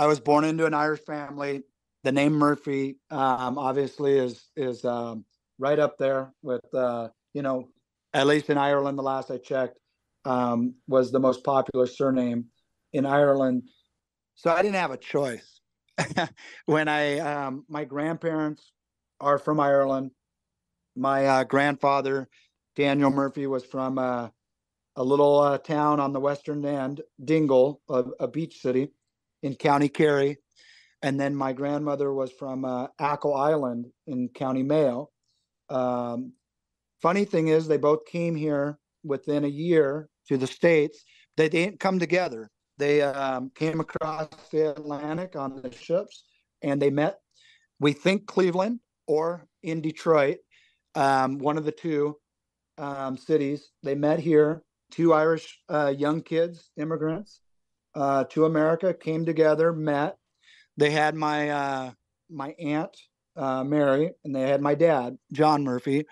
I was born into an Irish family. The name Murphy, um, obviously, is is um, right up there with uh, you know, at least in Ireland. The last I checked, um, was the most popular surname in Ireland. So I didn't have a choice. when I um, my grandparents are from Ireland. My uh, grandfather, Daniel Murphy, was from uh, a little uh, town on the western end, Dingle, a, a, beach city in County Kerry. And then my grandmother was from uh, Achill Island in County Mayo. Um, funny thing is, they both came here within a year to the States. They didn't come together. They um, came across the Atlantic on the ships and they met, we think Cleveland or in Detroit, um, one of the two um, cities. They met here, two Irish uh, young kids, immigrants uh, to America, came together, met. They had my uh, my aunt uh, Mary, and they had my dad John Murphy.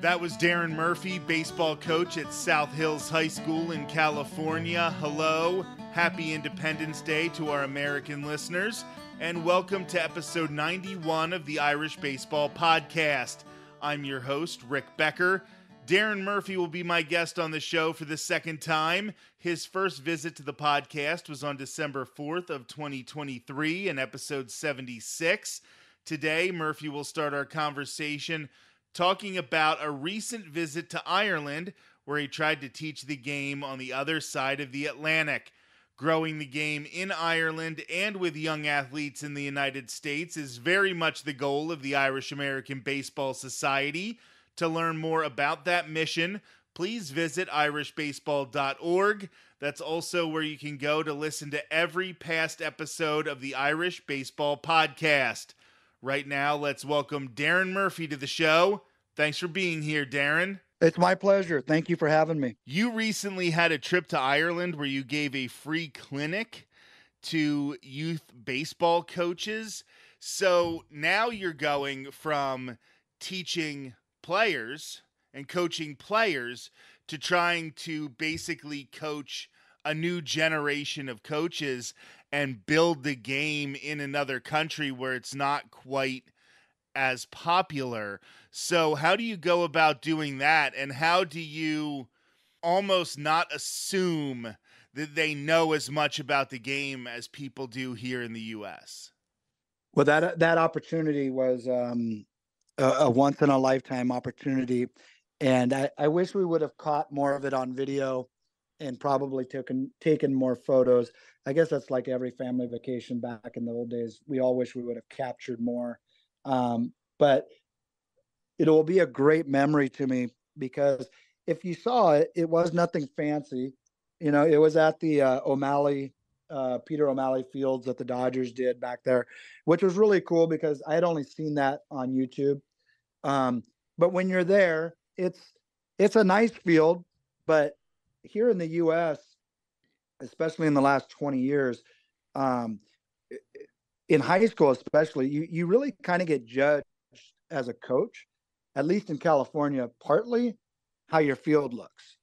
That was Darren Murphy, baseball coach at South Hills High School in California. Hello, happy Independence Day to our American listeners, and welcome to episode 91 of the Irish Baseball Podcast. I'm your host, Rick Becker. Darren Murphy will be my guest on the show for the second time. His first visit to the podcast was on December 4th of 2023 in episode 76. Today, Murphy will start our conversation talking about a recent visit to Ireland where he tried to teach the game on the other side of the Atlantic. Growing the game in Ireland and with young athletes in the United States is very much the goal of the Irish American Baseball Society. To learn more about that mission, please visit irishbaseball.org. That's also where you can go to listen to every past episode of the Irish Baseball Podcast. Right now, let's welcome Darren Murphy to the show. Thanks for being here, Darren. It's my pleasure. Thank you for having me. You recently had a trip to Ireland where you gave a free clinic to youth baseball coaches. So now you're going from teaching players and coaching players to trying to basically coach a new generation of coaches and build the game in another country where it's not quite as popular. So, how do you go about doing that? And how do you almost not assume that they know as much about the game as people do here in the US? Well, that that opportunity was um, a, a once in a lifetime opportunity, and I, I wish we would have caught more of it on video and probably taken taken more photos. I guess that's like every family vacation back in the old days. We all wish we would have captured more um, but it will be a great memory to me because if you saw it, it was nothing fancy. You know, it was at the uh, O'Malley, uh, Peter O'Malley Fields that the Dodgers did back there, which was really cool because I had only seen that on YouTube. Um, but when you're there, it's it's a nice field, but here in the U.S., especially in the last 20 years, um, in high school especially you you really kind of get judged as a coach at least in california partly how your field looks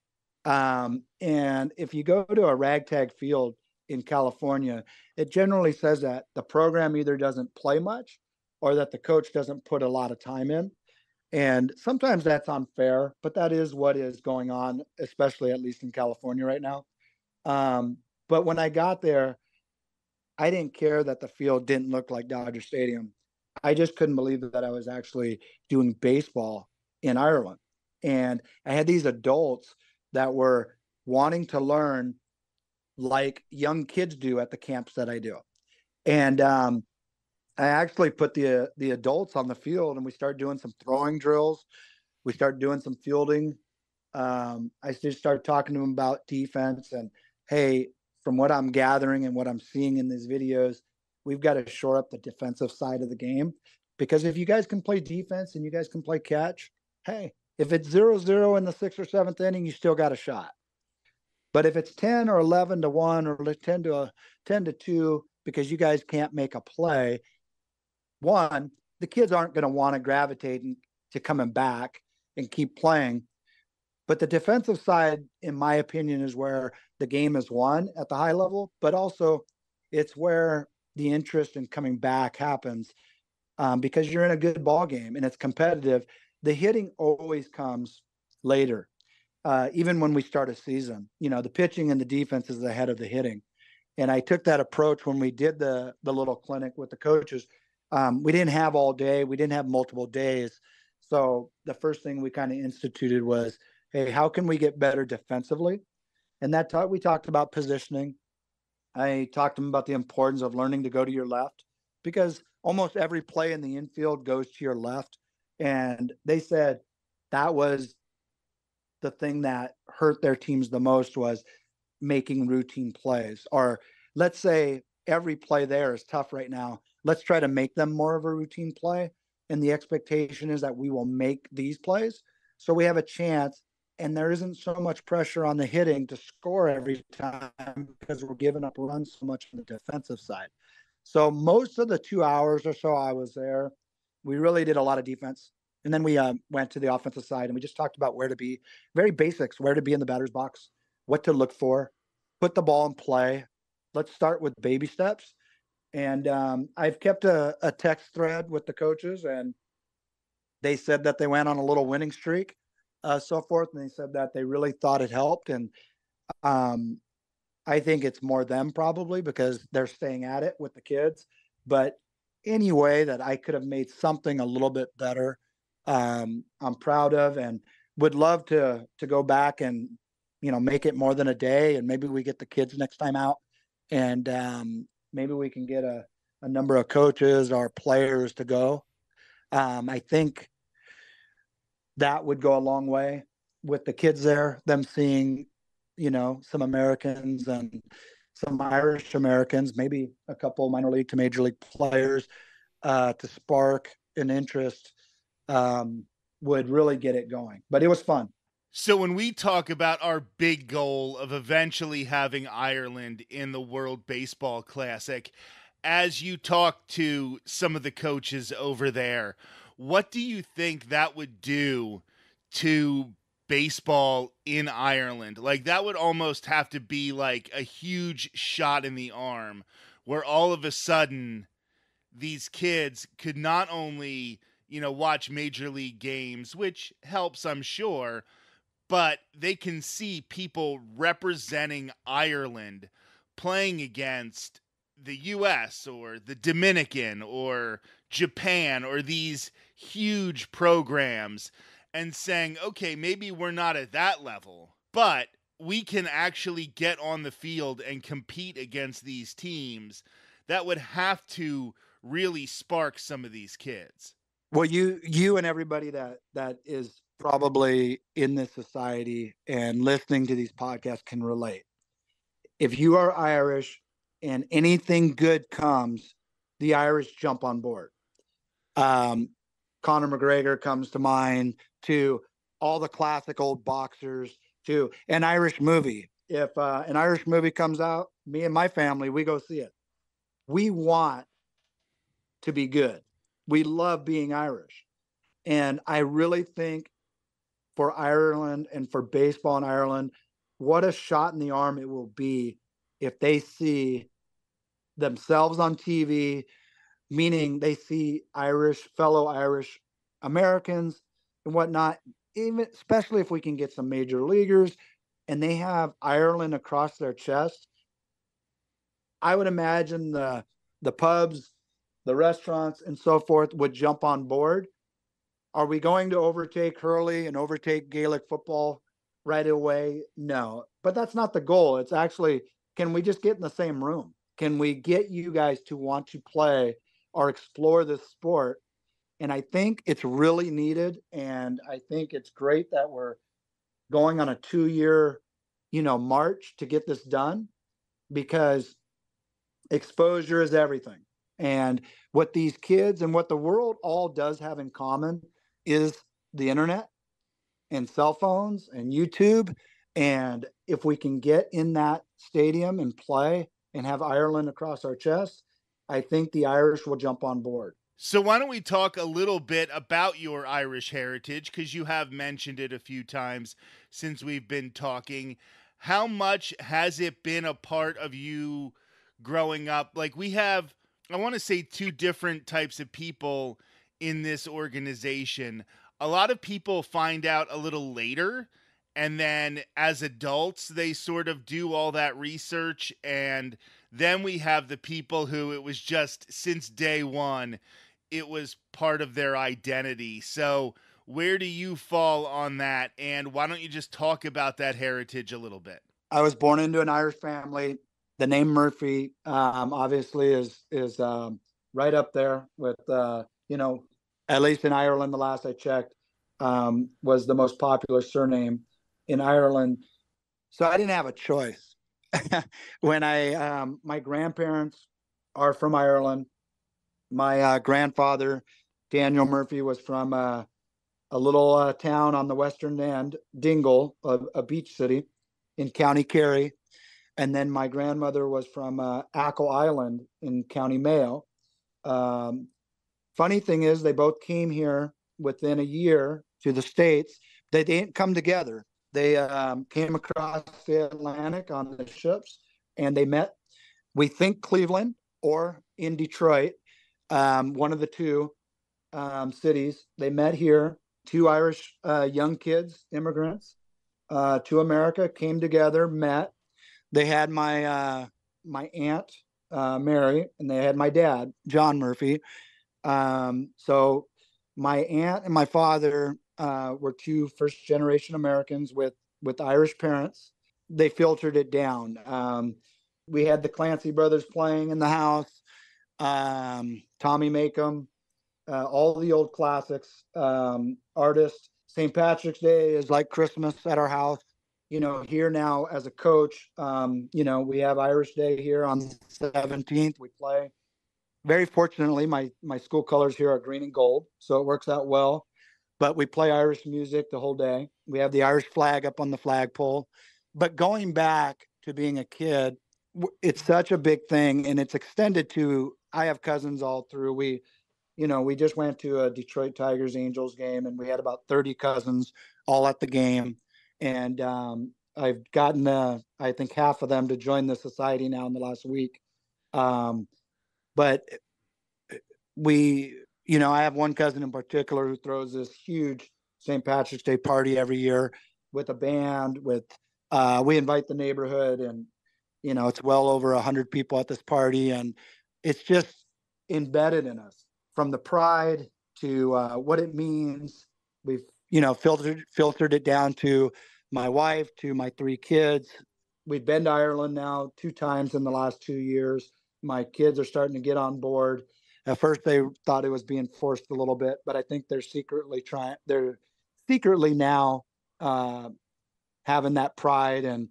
um, and if you go to a ragtag field in california it generally says that the program either doesn't play much or that the coach doesn't put a lot of time in and sometimes that's unfair but that is what is going on especially at least in california right now um, but when i got there I didn't care that the field didn't look like Dodger Stadium. I just couldn't believe that I was actually doing baseball in Ireland. And I had these adults that were wanting to learn like young kids do at the camps that I do. And um, I actually put the the adults on the field and we started doing some throwing drills. We started doing some fielding. Um, I just started talking to them about defense and hey, from what I'm gathering and what I'm seeing in these videos, we've got to shore up the defensive side of the game. Because if you guys can play defense and you guys can play catch, hey, if it's zero zero in the sixth or seventh inning, you still got a shot. But if it's 10 or 11 to 1 or 10 to a 10 to 2 because you guys can't make a play, one, the kids aren't going to want to gravitate to coming back and keep playing. But the defensive side, in my opinion, is where the game is won at the high level, but also it's where the interest in coming back happens um, because you're in a good ball game and it's competitive. The hitting always comes later, uh, even when we start a season. You know, the pitching and the defense is ahead of the hitting, and I took that approach when we did the the little clinic with the coaches. Um, we didn't have all day. We didn't have multiple days. So the first thing we kind of instituted was, hey, how can we get better defensively? And that talk, we talked about positioning. I talked to them about the importance of learning to go to your left because almost every play in the infield goes to your left. And they said that was the thing that hurt their teams the most was making routine plays. Or let's say every play there is tough right now. Let's try to make them more of a routine play. And the expectation is that we will make these plays. So we have a chance and there isn't so much pressure on the hitting to score every time because we're giving up runs so much on the defensive side. So most of the two hours or so I was there, we really did a lot of defense. And then we uh, went to the offensive side and we just talked about where to be, very basics, where to be in the batter's box, what to look for, put the ball in play. Let's start with baby steps. And um, I've kept a, a text thread with the coaches, and they said that they went on a little winning streak, uh, so forth. And they said that they really thought it helped. And um, I think it's more them probably because they're staying at it with the kids. But any way that I could have made something a little bit better, um, I'm proud of and would love to to go back and you know make it more than a day and maybe we get the kids next time out and um, maybe we can get a, a number of coaches or players to go. Um, I think that would go a long way with the kids there, them seeing you know, some Americans and some Irish Americans, maybe a couple minor league to major league players uh, to spark an interest um, would really get it going. But it was fun. So when we talk about our big goal of eventually having Ireland in the World Baseball Classic, as you talk to some of the coaches over there, what do you think that would do to baseball in Ireland. Like that would almost have to be like a huge shot in the arm where all of a sudden these kids could not only, you know, watch major league games, which helps, I'm sure, but they can see people representing Ireland playing against the US or the Dominican or Japan or these huge programs and saying, okay, maybe we're not at that level, but we can actually get on the field and compete against these teams, that would have to really spark some of these kids. Well, you you and everybody that that is probably in this society and listening to these podcasts can relate. If you are Irish and anything good comes, the Irish jump on board. Um, Conor McGregor comes to mind, to all the classic old boxers, to an Irish movie. If uh, an Irish movie comes out, me and my family, we go see it. We want to be good. We love being Irish. And I really think for Ireland and for baseball in Ireland, what a shot in the arm it will be if they see themselves on TV, meaning they see Irish, fellow Irish Americans and whatnot, even especially if we can get some major leaguers and they have Ireland across their chest. I would imagine the the pubs, the restaurants, and so forth would jump on board. Are we going to overtake Hurley and overtake Gaelic football right away? No, but that's not the goal. It's actually can we just get in the same room? Can we get you guys to want to play or explore this sport and I think it's really needed. And I think it's great that we're going on a two year, you know, march to get this done because exposure is everything. And what these kids and what the world all does have in common is the internet and cell phones and YouTube. And if we can get in that stadium and play and have Ireland across our chest, I think the Irish will jump on board. So, why don't we talk a little bit about your Irish heritage? Because you have mentioned it a few times since we've been talking. How much has it been a part of you growing up? Like, we have I want to say two different types of people in this organization. A lot of people find out a little later and then as adults they sort of do all that research and then we have the people who it was just since day 1 it was part of their identity. So where do you fall on that and why don't you just talk about that heritage a little bit? I was born into an Irish family. The name Murphy um, obviously is is um, right up there with uh, you know at least in Ireland. The last I checked um, was the most popular surname in Ireland. So I didn't have a choice. when I um, my grandparents are from Ireland. My uh, grandfather Daniel Murphy was from uh, a little uh, town on the western end, Dingle, a, a beach city in County Kerry. And then my grandmother was from uh, Achill Island in County Mayo. Um, funny thing is, they both came here within a year to the States. They didn't come together. They um, came across the Atlantic on the ships and they met, we think Cleveland or in Detroit, um, one of the two um, cities. They met here, two Irish uh, young kids, immigrants uh, to America, came together, met. They had my uh, my aunt uh, Mary, and they had my dad John Murphy. Um, so my aunt and my father uh, were two first generation Americans with with Irish parents. They filtered it down. Um, we had the Clancy brothers playing in the house. Um, Tommy Makem, uh, all the old classics, um, artists. St. Patrick's Day is like Christmas at our house. You know, here now as a coach, um, you know, we have Irish Day here on the 17th. We play. Very fortunately, my my school colors here are green and gold, so it works out well. But we play Irish music the whole day. We have the Irish flag up on the flagpole. But going back to being a kid, it's such a big thing, and it's extended to. I have cousins all through. We you know, we just went to a Detroit Tigers Angels game and we had about 30 cousins all at the game. And um, I've gotten, uh, I think, half of them to join the society now in the last week. Um, but eh, we, you know, I have one cousin in particular who throws this huge St. Patrick's Day party every year with a band. With uh, we invite the neighborhood, and you know, it's well over a hundred people at this party, and it's just embedded in us from the pride to uh, what it means. We've you know filtered filtered it down to my wife, to my three kids. We've been to Ireland now two times in the last two years. My kids are starting to get on board. At first, they thought it was being forced a little bit, but I think they're secretly trying. They're secretly now uh, having that pride and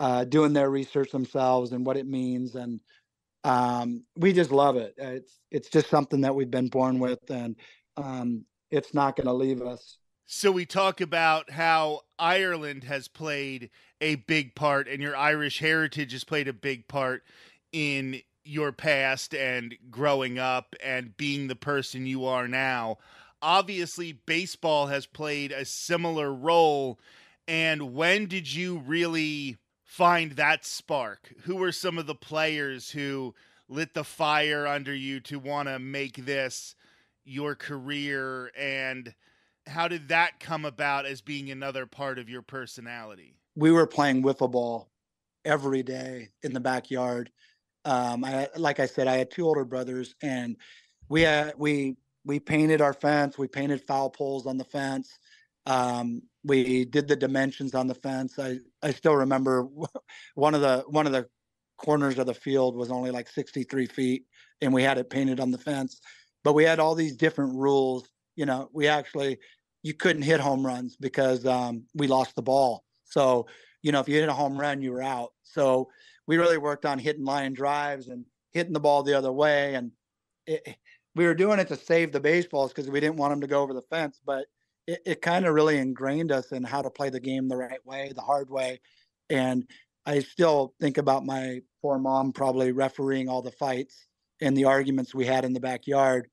uh, doing their research themselves and what it means and um, we just love it. It's it's just something that we've been born with, and um, it's not going to leave us. So we talk about how Ireland has played a big part, and your Irish heritage has played a big part in your past and growing up and being the person you are now. Obviously, baseball has played a similar role. And when did you really find that spark? Who were some of the players who lit the fire under you to want to make this your career and how did that come about as being another part of your personality? We were playing wiffle ball every day in the backyard. Um, I like I said, I had two older brothers, and we had we we painted our fence. We painted foul poles on the fence. Um, we did the dimensions on the fence. I, I still remember one of the one of the corners of the field was only like 63 feet and we had it painted on the fence. But we had all these different rules. You know, we actually you couldn't hit home runs because um, we lost the ball. So, you know, if you hit a home run, you were out. So we really worked on hitting line drives and hitting the ball the other way. And it, we were doing it to save the baseballs because we didn't want them to go over the fence. But it, it kind of really ingrained us in how to play the game the right way, the hard way. And I still think about my poor mom probably refereeing all the fights and the arguments we had in the backyard.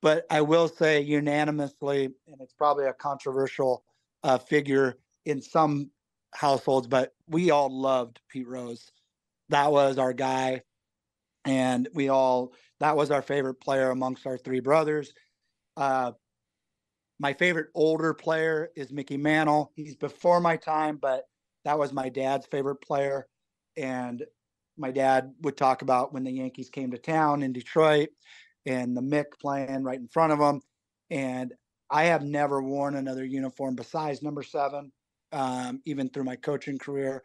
But I will say unanimously, and it's probably a controversial uh, figure in some households, but we all loved Pete Rose. That was our guy. and we all that was our favorite player amongst our three brothers. Uh, my favorite older player is Mickey Mantle. He's before my time, but that was my dad's favorite player. And my dad would talk about when the Yankees came to town in Detroit and the Mick playing right in front of them. And I have never worn another uniform besides number seven, um, even through my coaching career.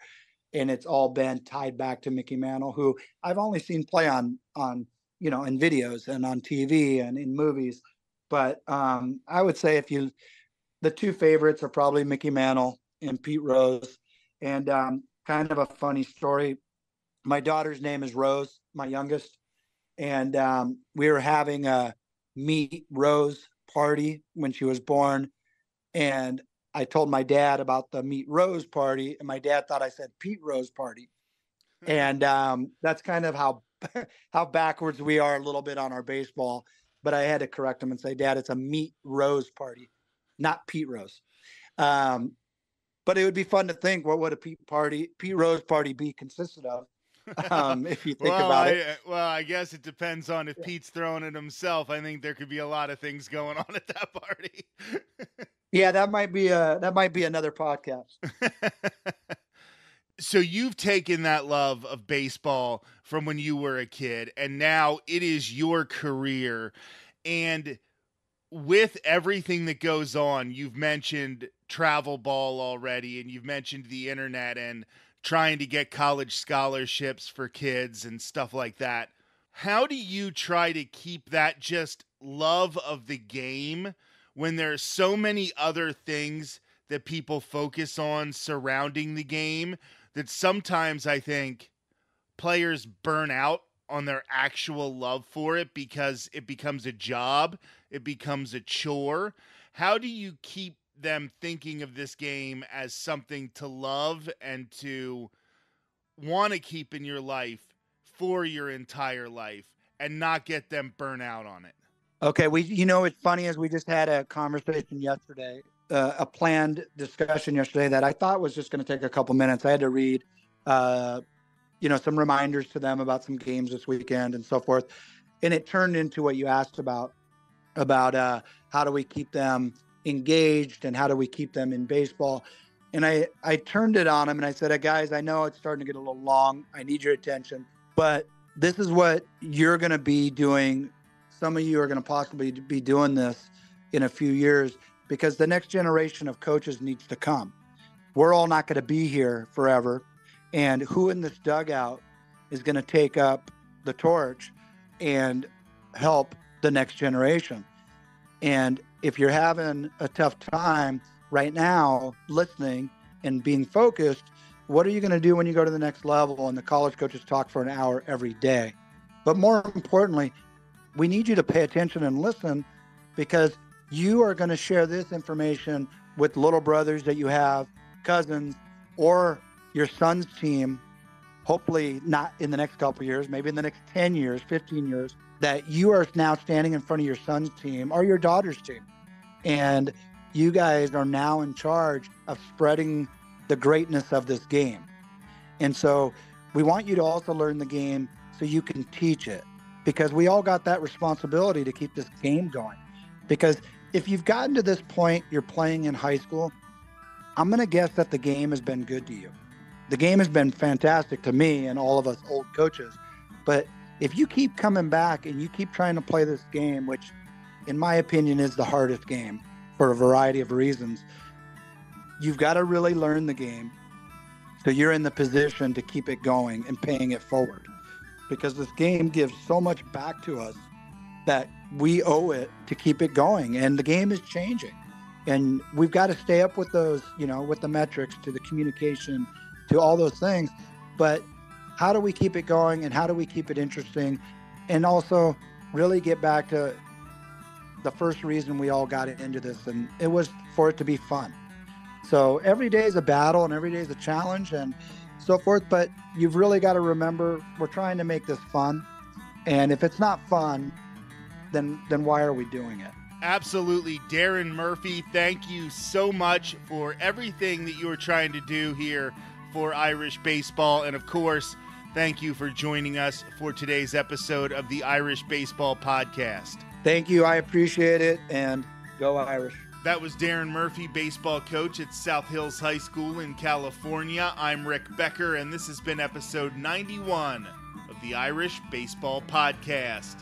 And it's all been tied back to Mickey Mantle, who I've only seen play on on you know in videos and on TV and in movies. But um, I would say if you, the two favorites are probably Mickey Mantle and Pete Rose. And um, kind of a funny story. My daughter's name is Rose, my youngest, and um, we were having a meet Rose party when she was born, and I told my dad about the meet Rose party, and my dad thought I said Pete Rose party, and um, that's kind of how how backwards we are a little bit on our baseball but I had to correct him and say, Dad, it's a meet Rose party, not Pete Rose. Um, but it would be fun to think what would a Pete party, Pete Rose party be consisted of? Um, if you think well, about I, it. Well, I guess it depends on if Pete's throwing it himself. I think there could be a lot of things going on at that party. yeah, that might be a that might be another podcast. so you've taken that love of baseball from when you were a kid and now it is your career and with everything that goes on you've mentioned travel ball already and you've mentioned the internet and trying to get college scholarships for kids and stuff like that how do you try to keep that just love of the game when there are so many other things that people focus on surrounding the game that sometimes I think players burn out on their actual love for it because it becomes a job, it becomes a chore. How do you keep them thinking of this game as something to love and to want to keep in your life for your entire life and not get them burn out on it? Okay, we you know it's funny as we just had a conversation yesterday uh, a planned discussion yesterday that I thought was just going to take a couple minutes. I had to read, uh, you know, some reminders to them about some games this weekend and so forth, and it turned into what you asked about about uh, how do we keep them engaged and how do we keep them in baseball. And I I turned it on him and I said, hey, guys, I know it's starting to get a little long. I need your attention, but this is what you're going to be doing. Some of you are going to possibly be doing this in a few years because the next generation of coaches needs to come. We're all not going to be here forever. And who in this dugout is going to take up the torch and help the next generation? And if you're having a tough time right now listening and being focused, what are you going to do when you go to the next level and the college coaches talk for an hour every day? But more importantly, we need you to pay attention and listen because you are going to share this information with little brothers that you have, cousins, or your son's team, hopefully not in the next couple years, maybe in the next 10 years, 15 years, that you are now standing in front of your son's team or your daughter's team. And you guys are now in charge of spreading the greatness of this game. And so we want you to also learn the game so you can teach it because we all got that responsibility to keep this game going. Because if you've gotten to this point, you're playing in high school, I'm going to guess that the game has been good to you. The game has been fantastic to me and all of us old coaches. But if you keep coming back and you keep trying to play this game, which in my opinion is the hardest game for a variety of reasons, you've got to really learn the game so you're in the position to keep it going and paying it forward because this game gives so much back to us that we owe it to keep it going. And the game is changing. And we've got to stay up with those, you know, with the metrics, to the communication, to all those things. But how do we keep it going and how do we keep it interesting? And also really get back to the first reason we all got into this, and it was for it to be fun. So every day is a battle and every day is a challenge and so forth. But you've really got to remember we're trying to make this fun. And if it's not fun, then then why are we doing it? Absolutely. Darren Murphy, thank you so much for everything that you are trying to do here for Irish baseball. And of course, Thank you for joining us for today's episode of the Irish Baseball Podcast. Thank you. I appreciate it. And go Irish. That was Darren Murphy, baseball coach at South Hills High School in California. I'm Rick Becker, and this has been episode 91 of the Irish Baseball Podcast.